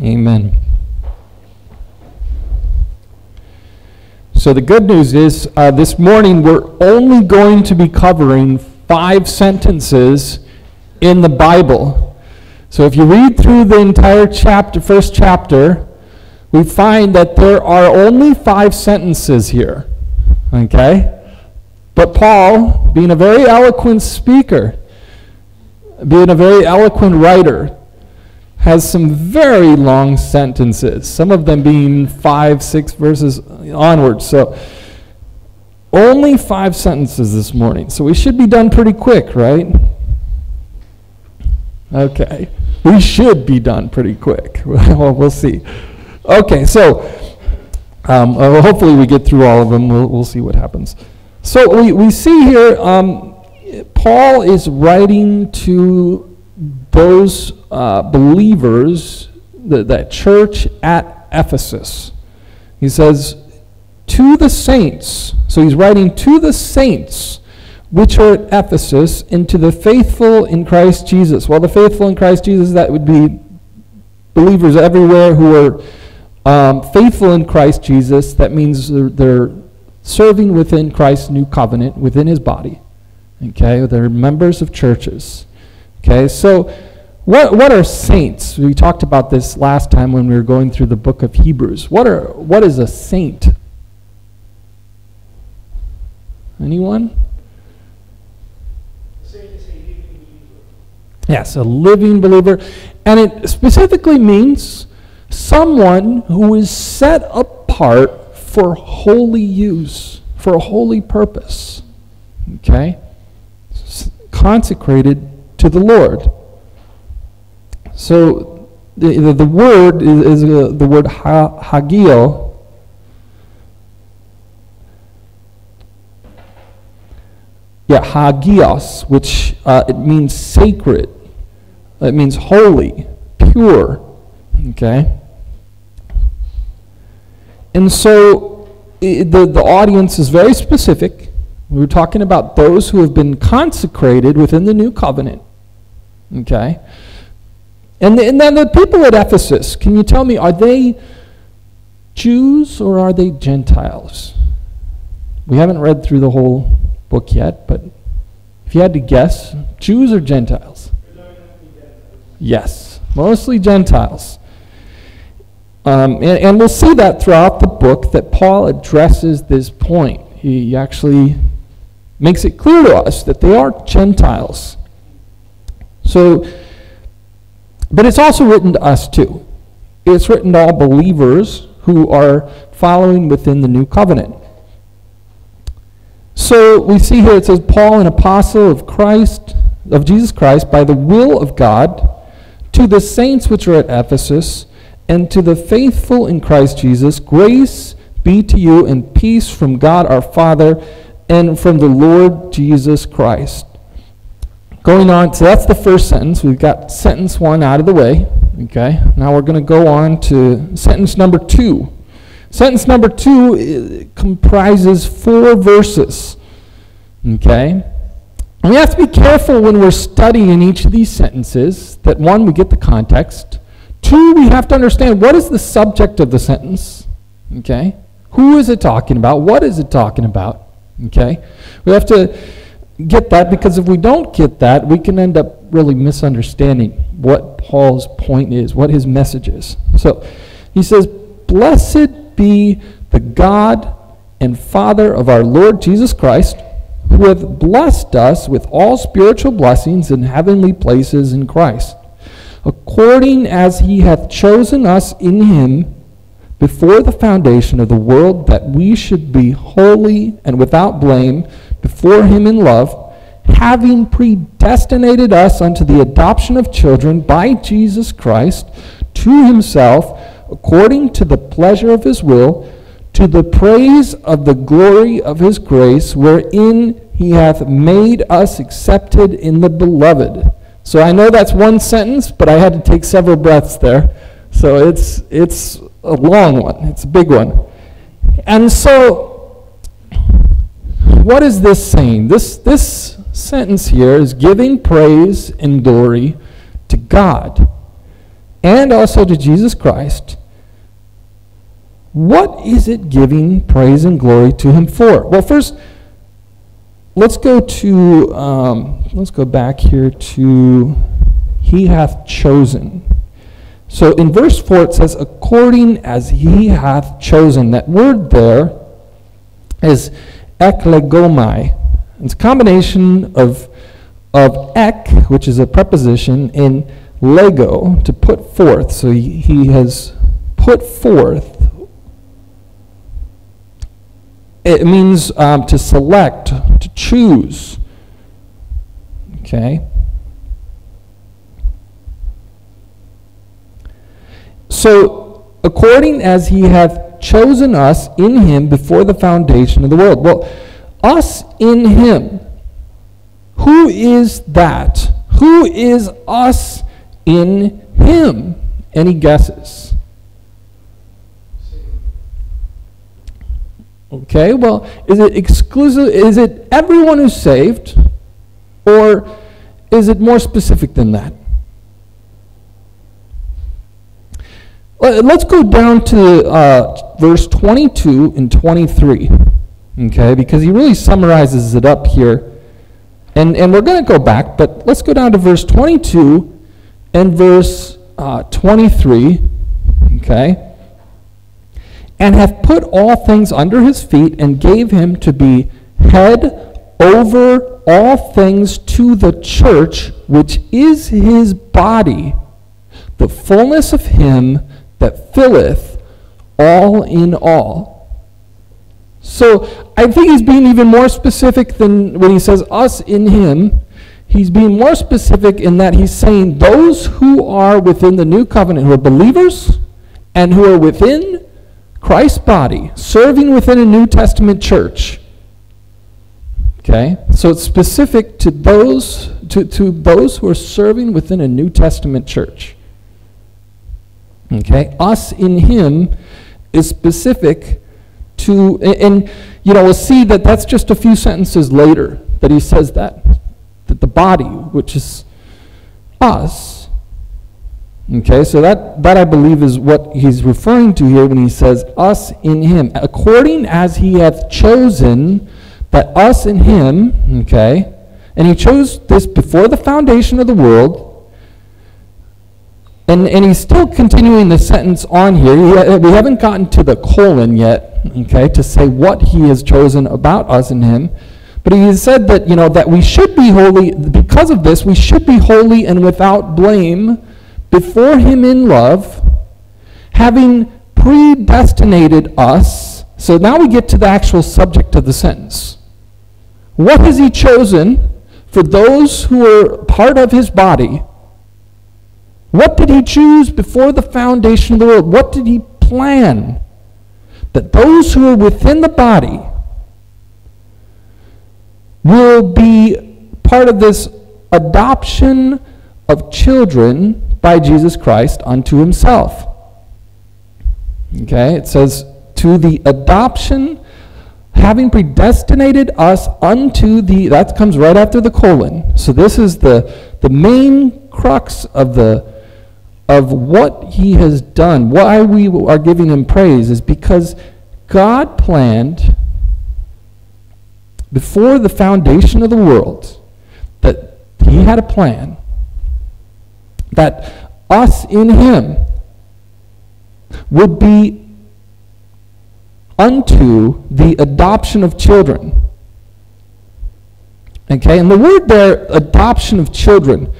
Amen. So the good news is uh, this morning we're only going to be covering five sentences in the Bible. So if you read through the entire chapter, first chapter, we find that there are only five sentences here. Okay? But Paul, being a very eloquent speaker, being a very eloquent writer, has some very long sentences, some of them being five, six verses onwards. So, only five sentences this morning. So, we should be done pretty quick, right? Okay. We should be done pretty quick. well, we'll see. Okay, so um, uh, hopefully we get through all of them. We'll, we'll see what happens. So, we, we see here um, Paul is writing to those uh, believers, the, that church at Ephesus. He says, to the saints, so he's writing to the saints which are at Ephesus, and to the faithful in Christ Jesus. Well, the faithful in Christ Jesus, that would be believers everywhere who are um, faithful in Christ Jesus. That means they're, they're serving within Christ's new covenant, within his body. Okay, they're members of churches. Okay, so what, what are saints? We talked about this last time when we were going through the book of Hebrews. What, are, what is a saint? Anyone? Yes, a living believer. And it specifically means someone who is set apart for holy use, for a holy purpose. Okay? Consecrated to the Lord. So the, the, word is, is uh, the word ha, hagio. Yeah, hagios, which uh, it means sacred. It means holy, pure. Okay? And so it, the, the audience is very specific. We were talking about those who have been consecrated within the new covenant. Okay? And, the, and then the people at Ephesus, can you tell me, are they Jews or are they Gentiles? We haven't read through the whole book yet, but if you had to guess, Jews or Gentiles? Yes, mostly Gentiles. Um, and, and, we'll see that throughout the book that Paul addresses this point. He actually makes it clear to us that they are Gentiles. So, but it's also written to us too. It's written to all believers who are following within the new covenant. So we see here it says, Paul, an apostle of Christ, of Jesus Christ, by the will of God, to the saints which are at Ephesus, and to the faithful in Christ Jesus, grace be to you and peace from God our Father and from the Lord Jesus Christ. Going on, so that's the first sentence. We've got sentence one out of the way. Okay, now we're going to go on to sentence number two. Sentence number two uh, comprises four verses. Okay? And we have to be careful when we're studying each of these sentences that one, we get the context. Two, we have to understand what is the subject of the sentence. Okay? Who is it talking about? What is it talking about? Okay? We have to get that because if we don't get that, we can end up really misunderstanding what Paul's point is, what his message is. So he says, Blessed be the God and Father of our Lord Jesus Christ, who hath blessed us with all spiritual blessings in heavenly places in Christ, according as he hath chosen us in him before the foundation of the world that we should be holy and without blame before him in love, having predestinated us unto the adoption of children by Jesus Christ to himself, according to the pleasure of his will, to the praise of the glory of his grace, wherein he hath made us accepted in the beloved. So I know that's one sentence, but I had to take several breaths there. So it's, it's a long one, it's a big one. And so what is this saying? This, this sentence here is giving praise and glory to God and also to Jesus Christ. What is it giving praise and glory to him for? Well, first, let's go to, um, let's go back here to, he hath chosen. So in verse 4 it says, according as he hath chosen. That word there is eklegomai. It's a combination of, of ek, which is a preposition, and lego, to put forth. So he, he has put forth. It means um, to select, to choose. Okay? So, according as he hath chosen us in him before the foundation of the world. Well, us in him. Who is that? Who is us in him? Any guesses? Okay, well, is it exclusive? Is it everyone who's saved? Or is it more specific than that? Let's go down to uh, verse 22 and 23, okay, because he really summarizes it up here. And, and we're going to go back, but let's go down to verse 22 and verse uh, 23, okay, and have put all things under his feet and gave him to be head over all things to the church, which is his body, the fullness of him that filleth all in all. So I think he's being even more specific than when he says us in him. He's being more specific in that he's saying those who are within the new covenant, who are believers and who are within Christ's body, serving within a New Testament church. Okay? So it's specific to those to, to those who are serving within a New Testament church. Okay? Us in him is specific to, and, and, you know, we'll see that that's just a few sentences later that he says that. That the body, which is us, okay, so that, that I believe is what he's referring to here when he says us in him. According as he hath chosen that us in him, okay, and he chose this before the foundation of the world and, and he's still continuing the sentence on here. We haven't gotten to the colon yet, okay, to say what he has chosen about us and him. But he has said that, you know, that we should be holy, because of this, we should be holy and without blame before him in love, having predestinated us. So now we get to the actual subject of the sentence. What has he chosen for those who are part of his body? What did he choose before the foundation of the world? What did he plan? That those who are within the body will be part of this adoption of children by Jesus Christ unto himself. Okay, it says, to the adoption, having predestinated us unto the, that comes right after the colon. So this is the, the main crux of the of what he has done, why we are giving him praise, is because God planned before the foundation of the world that he had a plan that us in him would be unto the adoption of children. Okay, and the word there, adoption of children,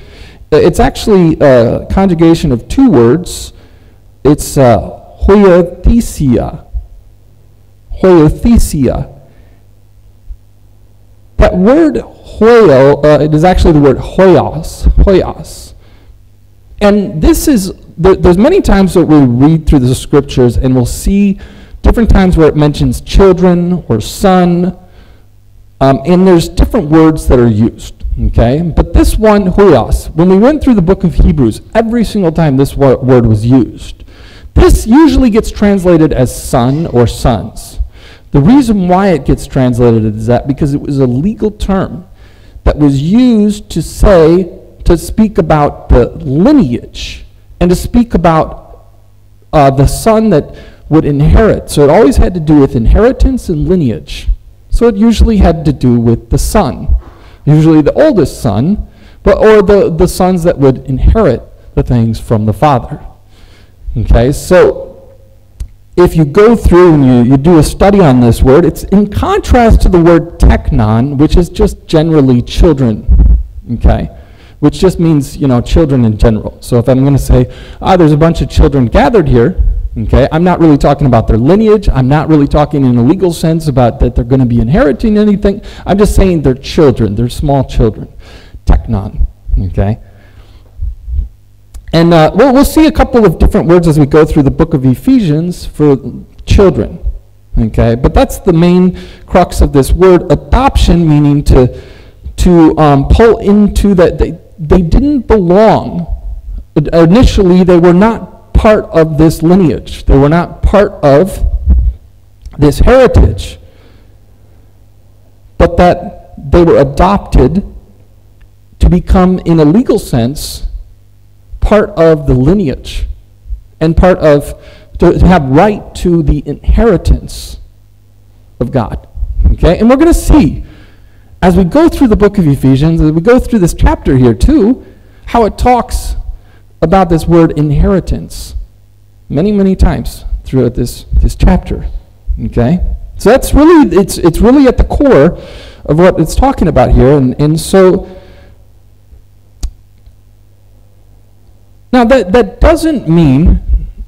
it's actually a conjugation of two words. It's uh, huiothesia. Huiothesia. That word hoio, uh, it is actually the word huios, huios. And this is, there, there's many times that we read through the scriptures and we'll see different times where it mentions children or son, um, and there's different words that are used. Okay? But this one, huios, when we went through the book of Hebrews, every single time this word was used, this usually gets translated as son or sons. The reason why it gets translated is that because it was a legal term that was used to say, to speak about the lineage and to speak about uh, the son that would inherit. So it always had to do with inheritance and lineage. So it usually had to do with the son, usually the oldest son, but, or the, the sons that would inherit the things from the father. Okay, so if you go through and you, you do a study on this word, it's in contrast to the word teknon, which is just generally children. Okay? Which just means, you know, children in general. So if I'm going to say, ah, there's a bunch of children gathered here, Okay, I'm not really talking about their lineage. I'm not really talking in a legal sense about that they're going to be inheriting anything. I'm just saying they're children. They're small children. Teknon. Okay. And uh, we'll, we'll see a couple of different words as we go through the book of Ephesians for children. Okay, but that's the main crux of this word adoption, meaning to to um, pull into that they, they didn't belong. Initially, they were not part of this lineage. They were not part of this heritage. But that they were adopted to become, in a legal sense, part of the lineage and part of, to, to have right to the inheritance of God. Okay? And we're going to see, as we go through the book of Ephesians, as we go through this chapter here too, how it talks about this word inheritance many, many times throughout this, this chapter. Okay? So that's really, it's, it's really at the core of what it's talking about here. And, and so, now that, that doesn't mean,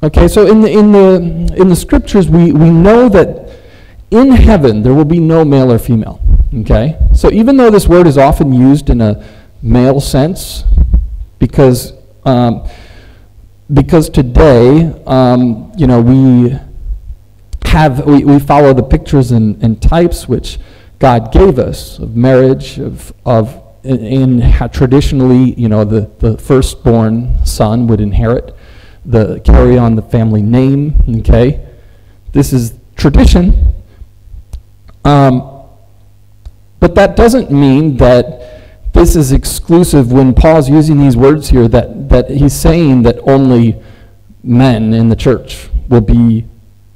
okay, so in the, in the, in the scriptures, we, we know that in heaven there will be no male or female. Okay? So even though this word is often used in a male sense, because um, because today, um, you know, we have we, we follow the pictures and, and types which God gave us of marriage, of of in, in traditionally, you know, the, the firstborn son would inherit the carry on the family name. Okay, this is tradition. Um, but that doesn't mean that this is exclusive when Paul's using these words here that, that he's saying that only men in the church will be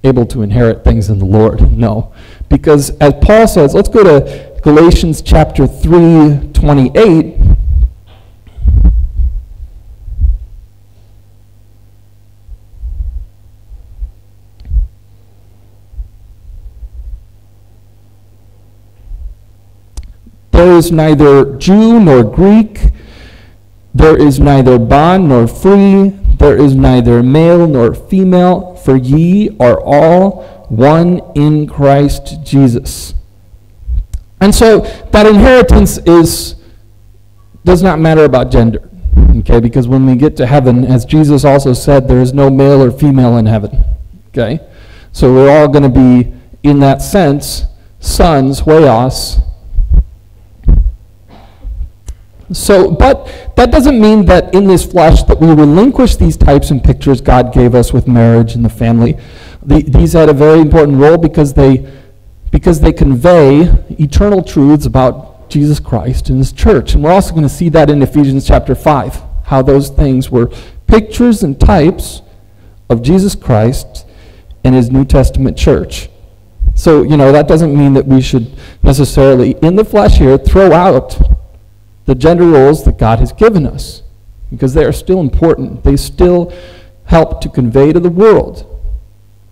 able to inherit things in the Lord. No. Because as Paul says, let's go to Galatians chapter 3, 28. There is neither Jew nor Greek. There is neither bond nor free. There is neither male nor female, for ye are all one in Christ Jesus. And so that inheritance is does not matter about gender. Okay, because when we get to heaven, as Jesus also said, there is no male or female in heaven. Okay? So we're all going to be, in that sense, sons, huios, so, but that doesn't mean that in this flesh that we relinquish these types and pictures God gave us with marriage and the family. The, these had a very important role because they, because they convey eternal truths about Jesus Christ and His church. And we're also going to see that in Ephesians chapter 5, how those things were pictures and types of Jesus Christ and His New Testament church. So, you know, that doesn't mean that we should necessarily, in the flesh here, throw out the gender roles that God has given us because they are still important. They still help to convey to the world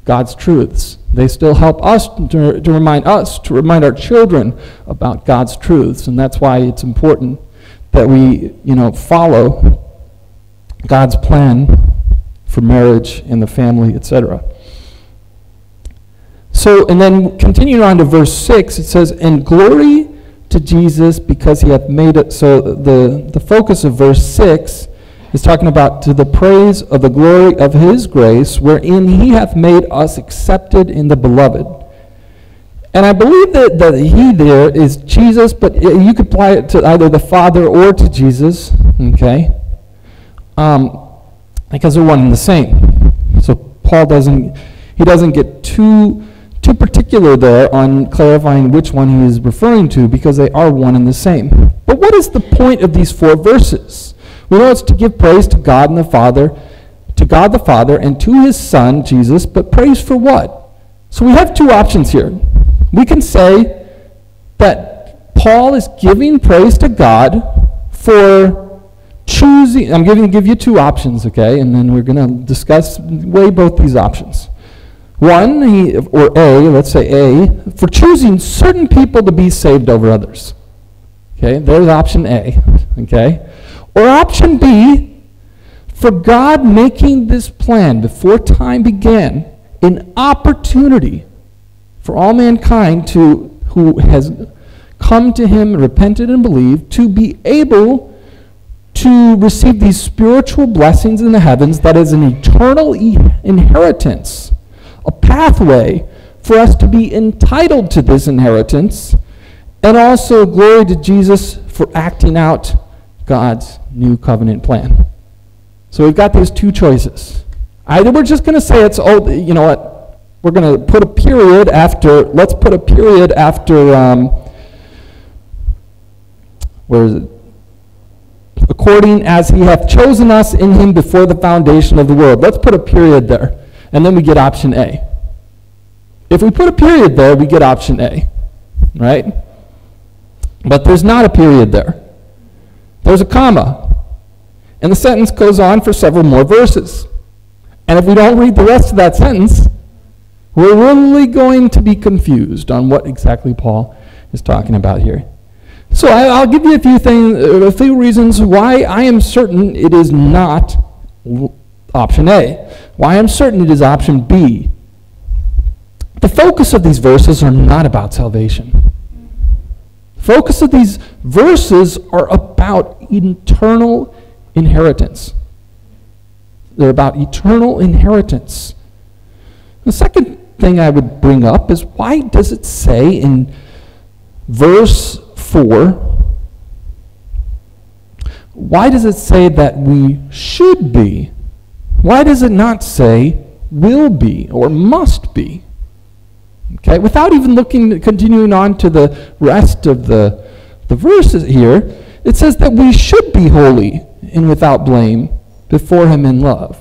God's truths. They still help us to, to remind us, to remind our children about God's truths. And that's why it's important that we, you know, follow God's plan for marriage and the family, etc. So, and then continuing on to verse 6, it says, And glory to Jesus because he hath made it. So the, the focus of verse 6 is talking about to the praise of the glory of his grace, wherein he hath made us accepted in the beloved. And I believe that, that he there is Jesus, but you could apply it to either the Father or to Jesus, okay? Um, because they're one and the same. So Paul doesn't, he doesn't get too too particular there on clarifying which one he is referring to because they are one and the same. But what is the point of these four verses? We know it's to give praise to God and the Father, to God the Father, and to his Son, Jesus, but praise for what? So we have two options here. We can say that Paul is giving praise to God for choosing. I'm going to give you two options, okay? And then we're going to discuss, weigh both these options. One, he, or A, let's say A, for choosing certain people to be saved over others. Okay, there's option A. Okay? Or option B, for God making this plan before time began an opportunity for all mankind to who has come to him, repented and believed, to be able to receive these spiritual blessings in the heavens that is an eternal e- inheritance, a pathway for us to be entitled to this inheritance, and also glory to Jesus for acting out God's new covenant plan. So we've got these two choices. Either we're just going to say it's, oh, you know what, we're going to put a period after, let's put a period after, um, where is it? According as he hath chosen us in him before the foundation of the world. Let's put a period there. And then we get option A. If we put a period there, we get option A. Right? But there's not a period there. There's a comma. And the sentence goes on for several more verses. And if we don't read the rest of that sentence, we're really going to be confused on what exactly Paul is talking about here. So I, will give you a few things, a few reasons why I am certain it is not option A. Why I'm certain it is option B. The focus of these verses are not about salvation. The focus of these verses are about eternal inheritance. They're about eternal inheritance. The second thing I would bring up is why does it say in verse 4, why does it say that we should be? Why does it not say will be or must be? Okay, without even looking, continuing on to the rest of the, the verses here, it says that we should be holy and without blame before him in love.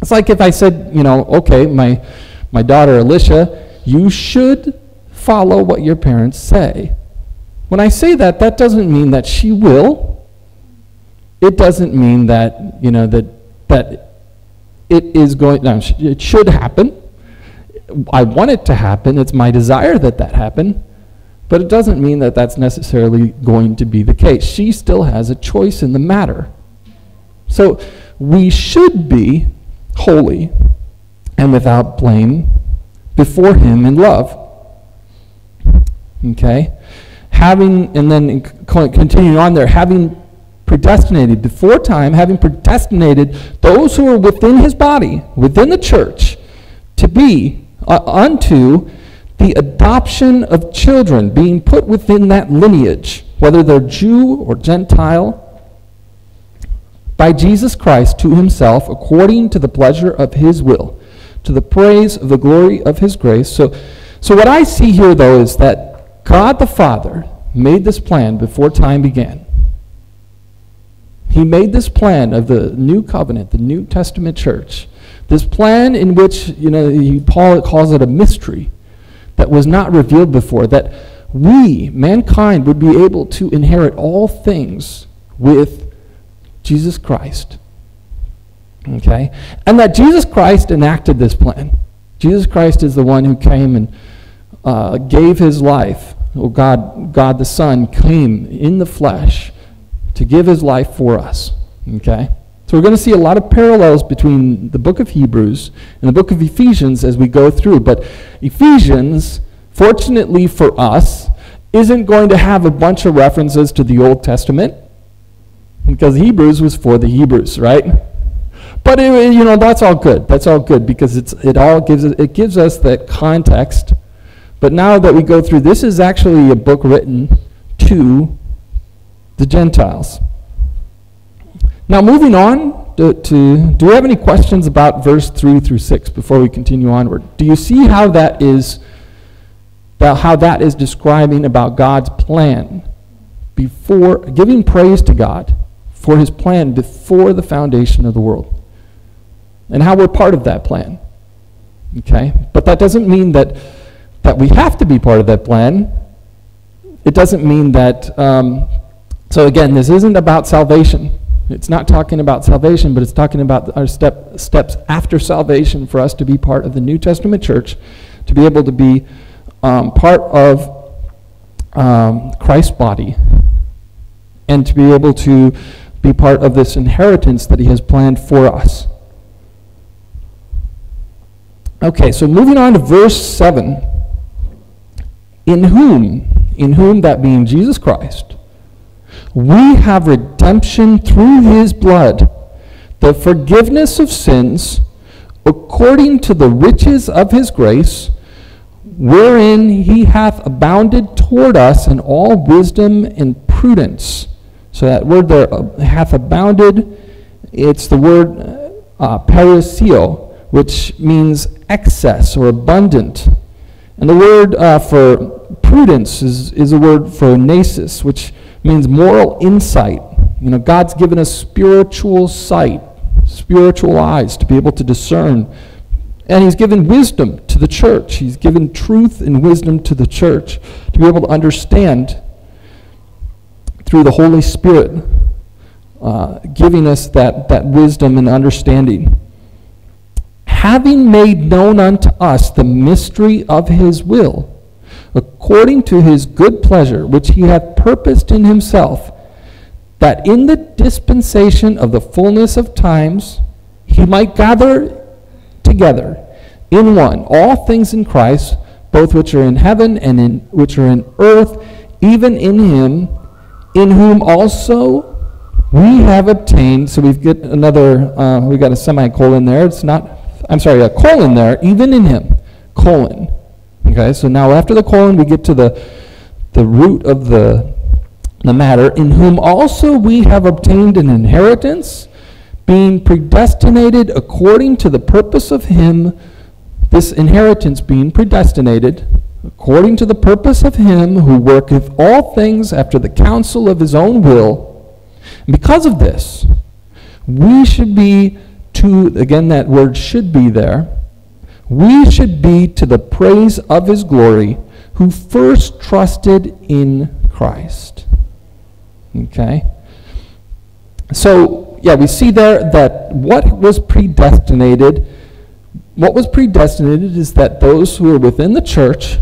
It's like if I said, you know, okay, my, my daughter Alicia, you should follow what your parents say. When I say that, that doesn't mean that she will. It doesn't mean that, you know, that, that it is going, no, it should happen. I want it to happen. It's my desire that that happen. But it doesn't mean that that's necessarily going to be the case. She still has a choice in the matter. So we should be holy and without blame before Him in love. Okay? Having, and then continuing on there, having predestinated before time, having predestinated those who are within His body, within the church, to be uh, unto the adoption of children, being put within that lineage, whether they're Jew or Gentile by Jesus Christ to himself according to the pleasure of his will, to the praise of the glory of his grace. So, so what I see here, though, is that God the Father made this plan before time began. He made this plan of the new covenant, the New Testament church. This plan in which, you know, he, Paul calls it a mystery that was not revealed before, that we, mankind, would be able to inherit all things with Jesus Christ. Okay? And that Jesus Christ enacted this plan. Jesus Christ is the one who came and uh, gave his life. Oh, God, God the Son came in the flesh to give his life for us. Okay? So we're going to see a lot of parallels between the book of Hebrews and the book of Ephesians as we go through. But Ephesians, fortunately for us, isn't going to have a bunch of references to the Old Testament because Hebrews was for the Hebrews, right? But you know that's all good. That's all good because it's it all gives it gives us that context. But now that we go through, this is actually a book written to the Gentiles. Now, moving on to, to, do we have any questions about verse 3 through 6 before we continue onward? Do you see how that is, how that is describing about God's plan before giving praise to God for his plan before the foundation of the world. And how we're part of that plan. Okay? But that doesn't mean that that we have to be part of that plan. It doesn't mean that um, so again, this isn't about salvation. It's not talking about salvation, but it's talking about our step, steps after salvation for us to be part of the New Testament church, to be able to be um, part of um, Christ's body, and to be able to be part of this inheritance that He has planned for us. Okay, so moving on to verse 7. In whom, in whom that being Jesus Christ, we have redemption through his blood, the forgiveness of sins, according to the riches of his grace, wherein he hath abounded toward us in all wisdom and prudence. So that word there, uh, hath abounded, it's the word uh, parasio, which means excess or abundant. And the word uh, for prudence is, is a word phronesis, which means moral insight. You know, God's given us spiritual sight, spiritual eyes to be able to discern. And He's given wisdom to the church. He's given truth and wisdom to the church to be able to understand through the Holy Spirit, uh, giving us that, that wisdom and understanding. Having made known unto us the mystery of His will according to his good pleasure, which he hath purposed in himself, that in the dispensation of the fullness of times he might gather together in one all things in Christ, both which are in heaven and in which are in earth, even in him, in whom also we have obtained. So we've got another, uh, we got a semicolon there. It's not, I'm sorry, a colon there, even in him, colon Okay, so now after the colon, we get to the, the root of the, the matter, in whom also we have obtained an inheritance, being predestinated according to the purpose of him, this inheritance being predestinated, according to the purpose of him who worketh all things after the counsel of his own will. And because of this, we should be to, again, that word should be there, we should be to the praise of his glory who first trusted in Christ. Okay? So, yeah, we see there that what was predestinated, what was predestinated is that those who are within the church,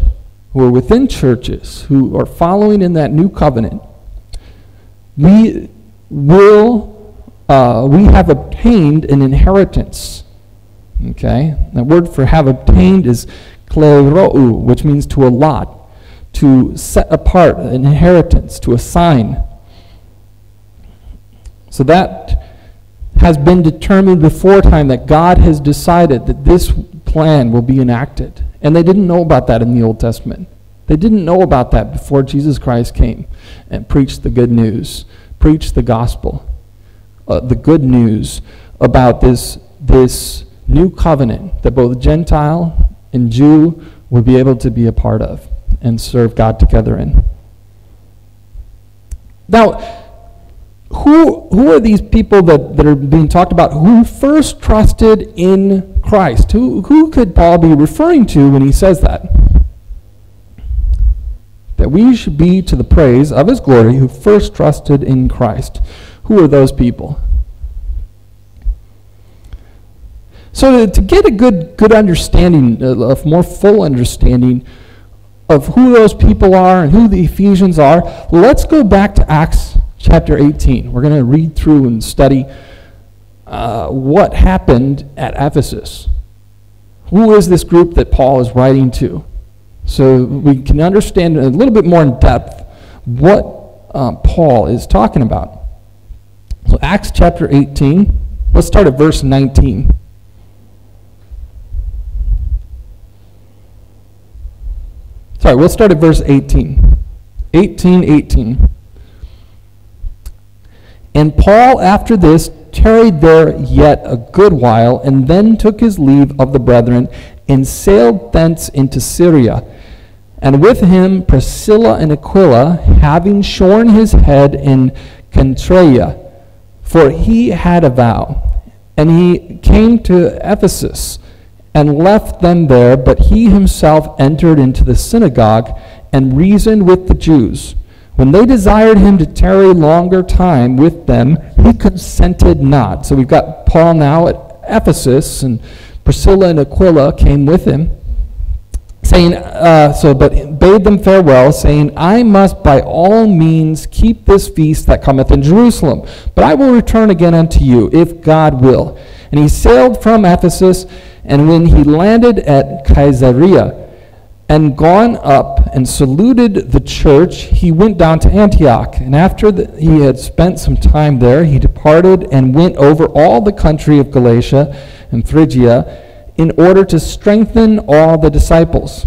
who are within churches, who are following in that new covenant, we will, uh, we have obtained an inheritance Okay? The word for have obtained is klerou, which means to allot, to set apart, an inheritance, to assign. So that has been determined before time that God has decided that this plan will be enacted. And they didn't know about that in the Old Testament. They didn't know about that before Jesus Christ came and preached the good news, preached the gospel, uh, the good news about this, this new covenant that both Gentile and Jew would be able to be a part of and serve God together in. Now, who, who are these people that, that are being talked about who first trusted in Christ? Who, who could Paul be referring to when he says that? That we should be to the praise of his glory who first trusted in Christ. Who are those people? So to, to get a good, good understanding, a uh, more full understanding of who those people are and who the Ephesians are, let's go back to Acts chapter 18. We're going to read through and study uh, what happened at Ephesus. Who is this group that Paul is writing to? So we can understand a little bit more in depth what um, Paul is talking about. So Acts chapter 18, let's start at verse 19. Sorry, we'll start at verse 18. 18, 18. And Paul, after this, tarried there yet a good while, and then took his leave of the brethren, and sailed thence into Syria, And with him Priscilla and Aquila, having shorn his head in Cenchreae, for he had a vow. And he came to Ephesus and left them there, but he himself entered into the synagogue and reasoned with the Jews. When they desired him to tarry longer time with them, he consented not. So we've got Paul now at Ephesus, and Priscilla and Aquila came with him, saying, uh, so, but bade them farewell, saying, I must by all means keep this feast that cometh in Jerusalem, but I will return again unto you, if God will. And he sailed from Ephesus, and when he landed at Caesarea, and gone up and saluted the church, he went down to Antioch. And after the, he had spent some time there, he departed and went over all the country of Galatia and Phrygia in order to strengthen all the disciples.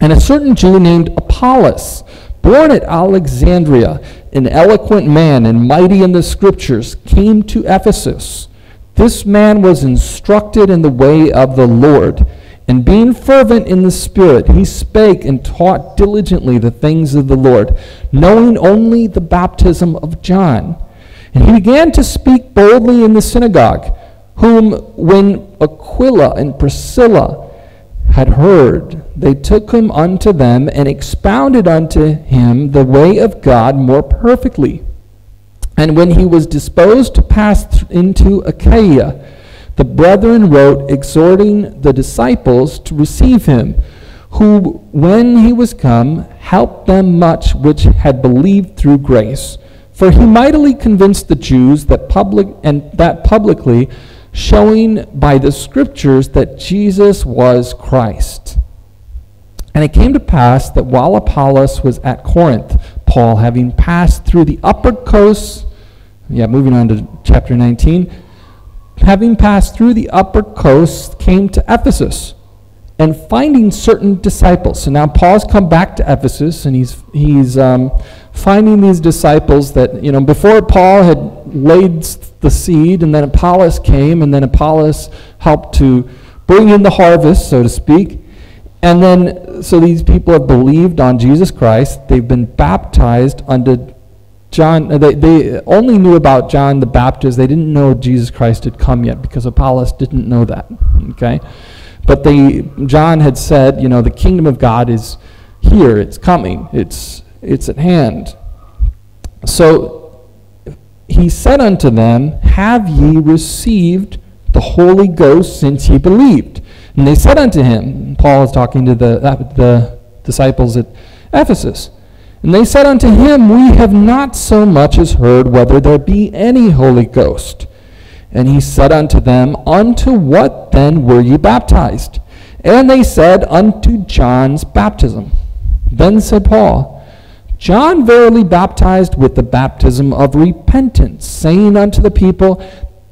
And a certain Jew named Apollos, born at Alexandria, an eloquent man and mighty in the scriptures, came to Ephesus. This man was instructed in the way of the Lord and being fervent in the Spirit, he spake and taught diligently the things of the Lord, knowing only the baptism of John. And he began to speak boldly in the synagogue, whom, when Aquila and Priscilla had heard, they took him unto them and expounded unto him the way of God more perfectly. And when he was disposed to pass into Achaia, the brethren wrote, exhorting the disciples to receive him, who, when he was come, helped them much which had believed through grace. For he mightily convinced the Jews that public and that publicly, showing by the scriptures that Jesus was Christ. And it came to pass that while Apollos was at Corinth, Paul, having passed through the upper coast, yeah, moving on to chapter 19, having passed through the upper coast, came to Ephesus and finding certain disciples. So now Paul's come back to Ephesus and he's, he's um, finding these disciples that, you know, before Paul had laid the seed and then Apollos came and then Apollos helped to bring in the harvest, so to speak. And then, so these people have believed on Jesus Christ. They've been baptized under John, uh, they, they only knew about John the Baptist. They didn't know Jesus Christ had come yet because Apollos didn't know that. Okay? But they, John had said, you know, the kingdom of God is here, it's coming, it's, it's at hand. So he said unto them, Have ye received the Holy Ghost since ye believed? And they said unto him, Paul is talking to the, uh, the disciples at Ephesus. And they said unto him, We have not so much as heard whether there be any Holy Ghost. And he said unto them, Unto what then were ye baptized? And they said, Unto John's baptism. Then said Paul, John verily baptized with the baptism of repentance, saying unto the people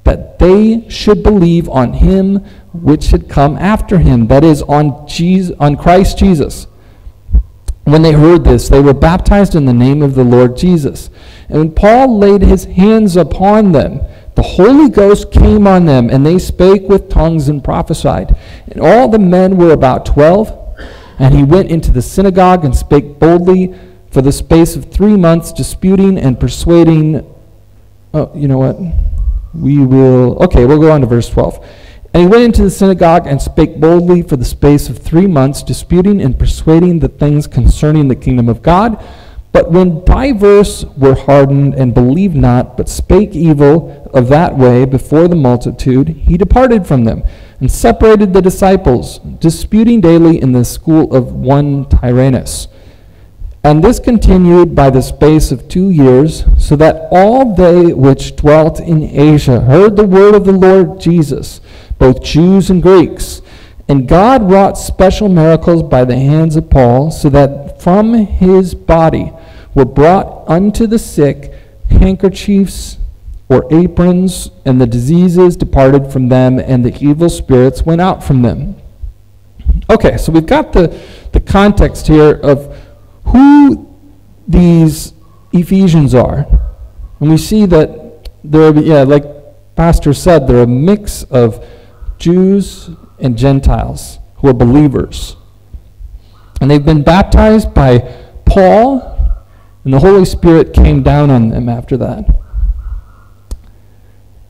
that they should believe on him which should come after him, that is, on, Jesus, on Christ Jesus. When they heard this, they were baptized in the name of the Lord Jesus. And when Paul laid his hands upon them, the Holy Ghost came on them, and they spake with tongues and prophesied. And all the men were about twelve. And he went into the synagogue and spake boldly for the space of three months, disputing and persuading. Oh, you know what? We will. Okay, we'll go on to verse 12. And he went into the synagogue and spake boldly for the space of three months, disputing and persuading the things concerning the kingdom of God. But when divers were hardened and believed not, but spake evil of that way before the multitude, he departed from them and separated the disciples, disputing daily in the school of one Tyrannus. And this continued by the space of two years, so that all they which dwelt in Asia heard the word of the Lord Jesus both Jews and Greeks. And God wrought special miracles by the hands of Paul, so that from his body were brought unto the sick handkerchiefs or aprons, and the diseases departed from them, and the evil spirits went out from them. Okay, so we've got the, the context here of who these Ephesians are. And we see that they're, yeah, like Pastor said, they're a mix of Jews and Gentiles who are believers. And they've been baptized by Paul, and the Holy Spirit came down on them after that.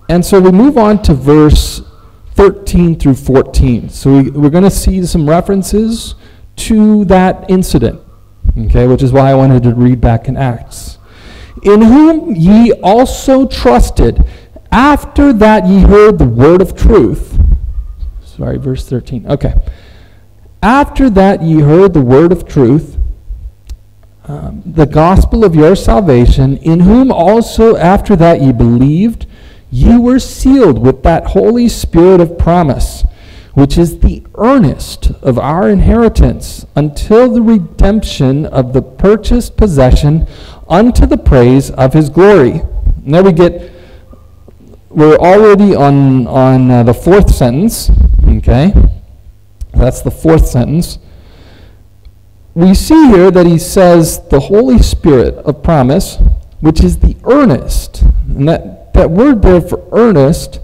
And so we move on to verse 13 through 14. So we, we're going to see some references to that incident, okay, which is why I wanted to read back in Acts. In whom ye also trusted, after that ye heard the word of truth. Sorry, verse 13. Okay. After that ye heard the word of truth, um, the gospel of your salvation, in whom also after that ye believed, ye were sealed with that Holy Spirit of promise, which is the earnest of our inheritance until the redemption of the purchased possession unto the praise of his glory. Now we get, we're already on, on uh, the fourth sentence, okay? That's the fourth sentence. We see here that he says the Holy Spirit of promise, which is the earnest. And that, that word there for earnest,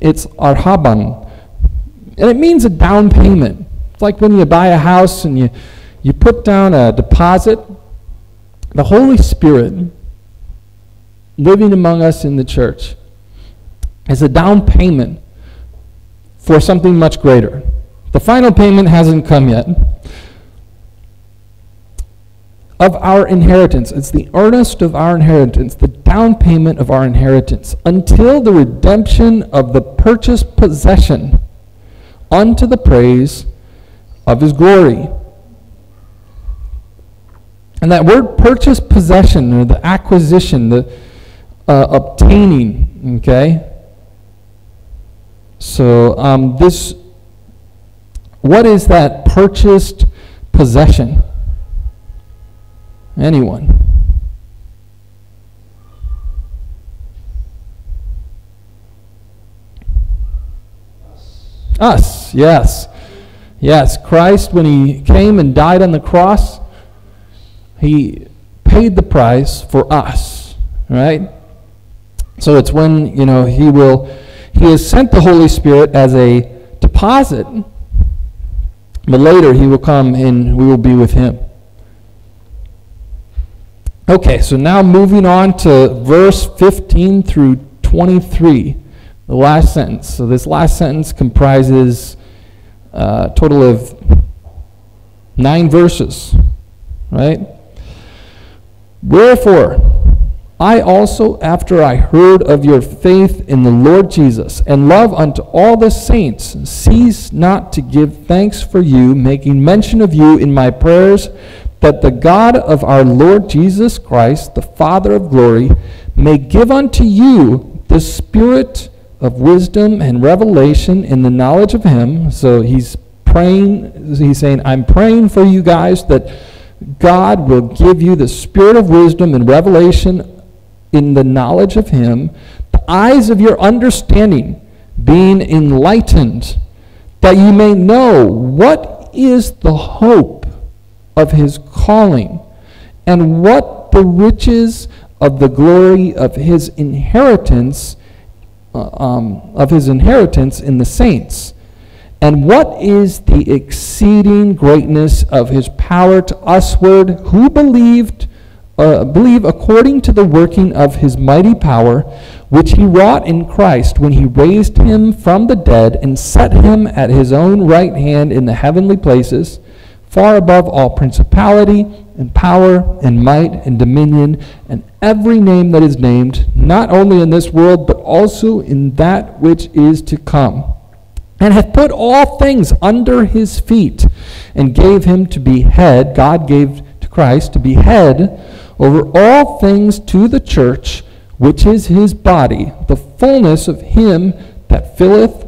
it's arrhabon. And it means a down payment. It's like when you buy a house and you, you put down a deposit. The Holy Spirit living among us in the church is a down payment for something much greater. The final payment hasn't come yet. Of our inheritance. It's the earnest of our inheritance, the down payment of our inheritance, until the redemption of the purchased possession unto the praise of his glory. And that word purchase possession, or the acquisition, the uh, obtaining, okay? So um, this what is that purchased possession? Anyone? Us, yes. Yes, Christ, when he came and died on the cross, he paid the price for us, right? So it's when, you know, he will, he has sent the Holy Spirit as a deposit but later he will come and we will be with him. Okay, so now moving on to verse 15 through 23, the last sentence. So this last sentence comprises uh, a total of nine verses, right? Wherefore, I also, after I heard of your faith in the Lord Jesus and love unto all the saints, cease not to give thanks for you, making mention of you in my prayers, that the God of our Lord Jesus Christ, the Father of glory, may give unto you the spirit of wisdom and revelation in the knowledge of him. So he's praying, he's saying, I'm praying for you guys that God will give you the spirit of wisdom and revelation in the knowledge of him, the eyes of your understanding being enlightened, that you may know what is the hope of his calling, and what the riches of the glory of his inheritance, uh, um, of his inheritance in the saints, and what is the exceeding greatness of his power to usward who believed uh, believe according to the working of his mighty power, which he wrought in Christ when he raised him from the dead and set him at his own right hand in the heavenly places, far above all principality and power and might and dominion and every name that is named, not only in this world, but also in that which is to come. And hath put all things under his feet, and gave him to be head, God gave to Christ to be head over all things to the church, which is his body, the fullness of him that filleth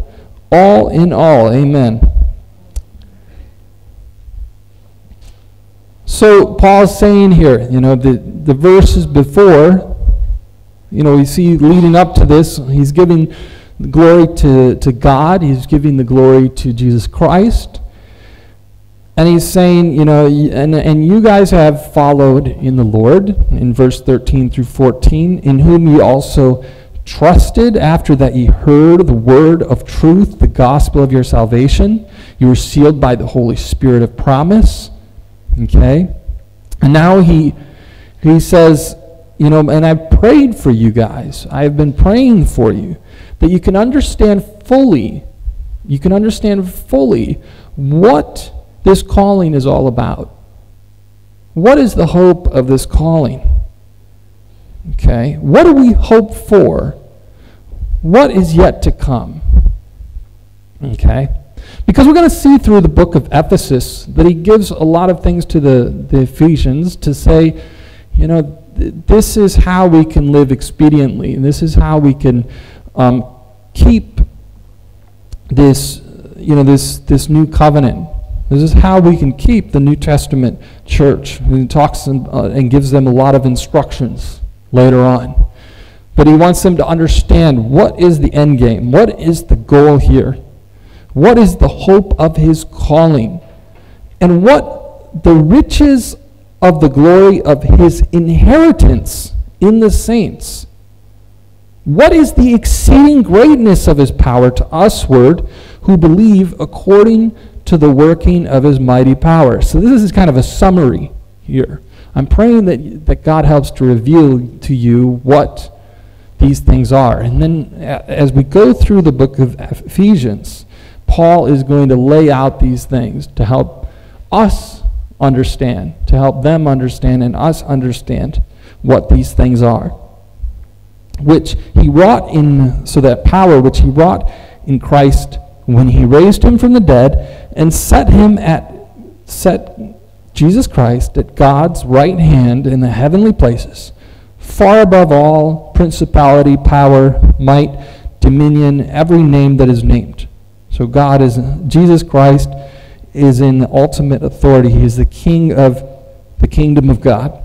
all in all. Amen. So Paul's saying here, you know, the, the verses before, you know, we see leading up to this, he's giving glory to, to God, he's giving the glory to Jesus Christ. And he's saying, you know, and, and you guys have followed in the Lord, in verse 13 through 14, in whom you also trusted after that ye heard the word of truth, the gospel of your salvation. You were sealed by the Holy Spirit of promise. Okay? And now he he says, you know, and I've prayed for you guys. I've been praying for you that you can understand fully, you can understand fully what this calling is all about. What is the hope of this calling? Okay, what do we hope for? What is yet to come? Okay, because we're going to see through the book of Ephesus that he gives a lot of things to the, the Ephesians to say, you know, th- this is how we can live expediently, and this is how we can um, keep this, you know, this, this new covenant. This is how we can keep the New Testament church. He talks and, uh, and gives them a lot of instructions later on. But he wants them to understand what is the end game, what is the goal here, what is the hope of his calling, and what the riches of the glory of his inheritance in the saints. What is the exceeding greatness of his power to usward who believe according to the working of his mighty power? So, this is kind of a summary here. I'm praying that, that God helps to reveal to you what these things are. And then, as we go through the book of Ephesians, Paul is going to lay out these things to help us understand, to help them understand, and us understand what these things are. Which he wrought in, so that power which he wrought in Christ when he raised him from the dead and set him at, set Jesus Christ at God's right hand in the heavenly places, far above all principality, power, might, dominion, every name that is named. So God is, Jesus Christ is in ultimate authority. He is the king of the kingdom of God.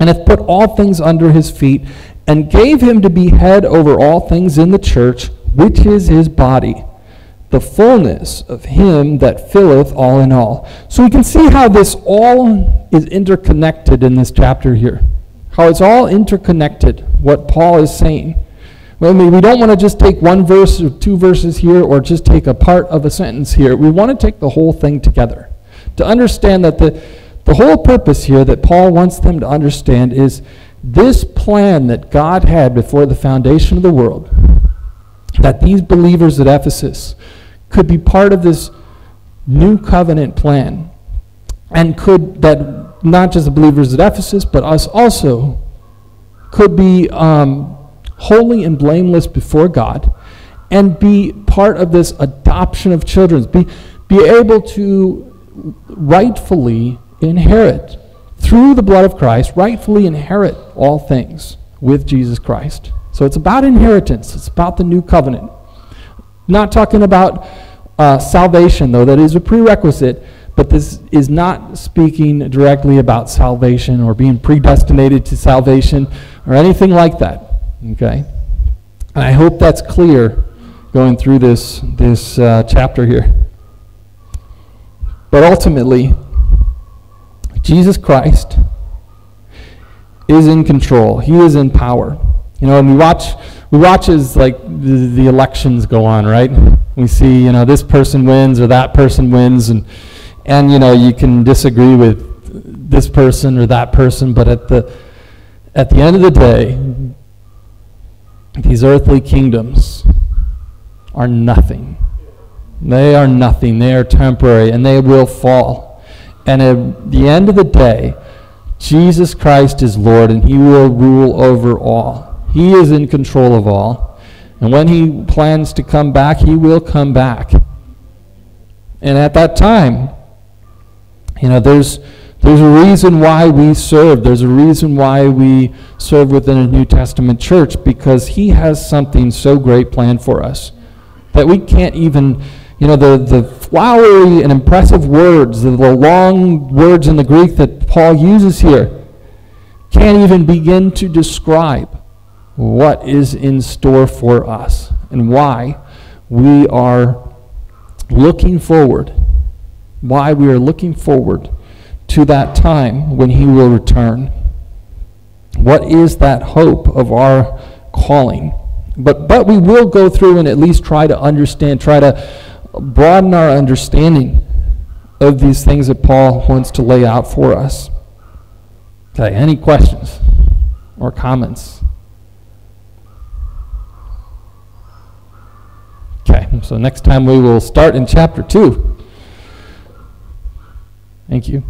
And hath put all things under his feet, and gave him to be head over all things in the church, which is his body, the fullness of him that filleth all in all. So we can see how this all is interconnected in this chapter here. How it's all interconnected, what Paul is saying. Well, I mean, we don't want to just take one verse or two verses here or just take a part of a sentence here. We want to take the whole thing together. To understand that the, the whole purpose here that Paul wants them to understand is this plan that God had before the foundation of the world, that these believers at Ephesus could be part of this new covenant plan, and could, that not just the believers at Ephesus, but us also, could be um, holy and blameless before God and be part of this adoption of children, be, be able to rightfully inherit through the blood of Christ, rightfully inherit all things with Jesus Christ. So it's about inheritance, it's about the new covenant. Not talking about uh, salvation, though, that is a prerequisite, but this is not speaking directly about salvation or being predestinated to salvation or anything like that. Okay? And I hope that's clear going through this, this uh, chapter here. But ultimately, Jesus Christ is in control. He is in power. You know, and we watch we watch as like the, the elections go on, right? We see, you know, this person wins or that person wins and and you know, you can disagree with this person or that person, but at the at the end of the day, these earthly kingdoms are nothing. They are nothing. They are temporary and they will fall. And at the end of the day, Jesus Christ is Lord and he will rule over all. He is in control of all. And when he plans to come back, he will come back. And at that time, you know, there's there's a reason why we serve. There's a reason why we serve within a New Testament church because He has something so great planned for us that we can't even, you know, the, the flowery and impressive words, the, the long words in the Greek that Paul uses here, can't even begin to describe what is in store for us and why we are looking forward, why we are looking forward to that time when He will return. What is that hope of our calling? But, but we will go through and at least try to understand, try to broaden our understanding of these things that Paul wants to lay out for us. Okay, any questions or comments? Okay, so next time we will start in chapter 2. Thank you.